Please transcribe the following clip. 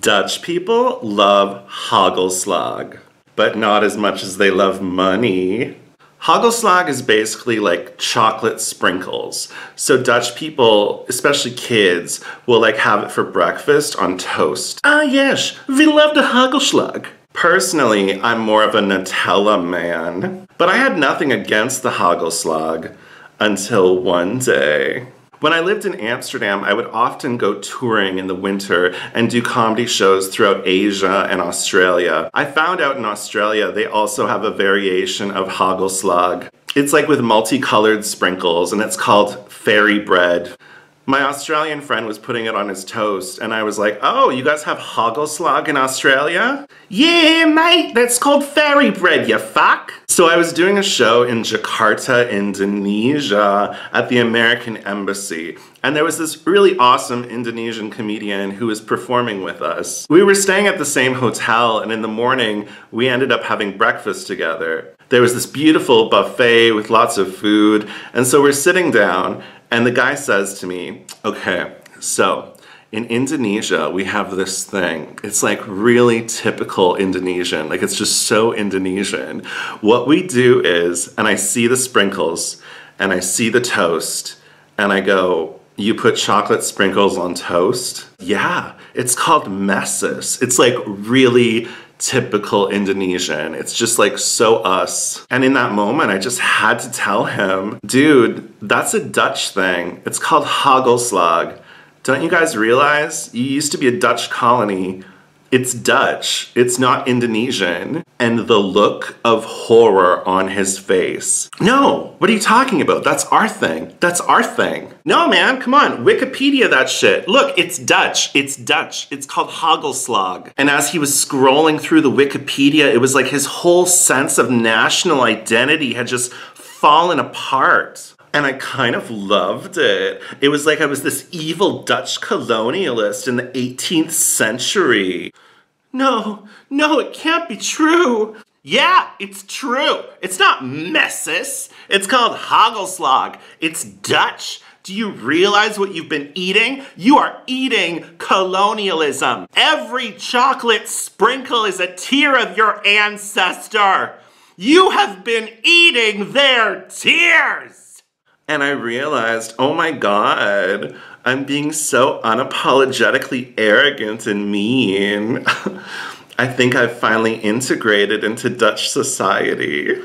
Dutch people love hagelslag, but not as much as they love money. Hagelslag is basically like chocolate sprinkles. So Dutch people, especially kids, will like have it for breakfast on toast. Ah yes, we love the hagelslag. Personally, I'm more of a Nutella man. But I had nothing against the hagelslag until one day. When I lived in Amsterdam, I would often go touring in the winter and do comedy shows throughout Asia and Australia. I found out in Australia they also have a variation of hagelslag. It's like with multicolored sprinkles and it's called fairy bread. My Australian friend was putting it on his toast, and I was like, Oh, you guys have hagelslag in Australia? Yeah, mate, that's called fairy bread, you fuck. So I was doing a show in Jakarta, Indonesia, at the American Embassy, and there was this really awesome Indonesian comedian who was performing with us. We were staying at the same hotel, and in the morning, we ended up having breakfast together. There was this beautiful buffet with lots of food, and so we're sitting down, and the guy says to me, okay, so in Indonesia, we have this thing. It's like really typical Indonesian. Like it's just so Indonesian. What we do is, and I see the sprinkles and I see the toast and I go, you put chocolate sprinkles on toast? Yeah, it's called meses. It's like really typical Indonesian. It's just like so us. And in that moment, I just had to tell him, dude, that's a Dutch thing. It's called hagelslag. Don't you guys realize you used to be a Dutch colony it's Dutch, it's not Indonesian. And the look of horror on his face. No, what are you talking about? That's our thing. That's our thing. No, man, come on. Wikipedia that shit. Look, it's Dutch. It's Dutch. It's called Hagelslag. And as he was scrolling through the Wikipedia, it was like his whole sense of national identity had just fallen apart and I kind of loved it. It was like I was this evil Dutch colonialist in the 18th century. No, no, it can't be true. Yeah, it's true. It's not meses. It's called hagelslag. It's Dutch. Do you realize what you've been eating? You are eating colonialism. Every chocolate sprinkle is a tear of your ancestor. You have been eating their tears. And I realized, oh my God, I'm being so unapologetically arrogant and mean. I think I've finally integrated into Dutch society.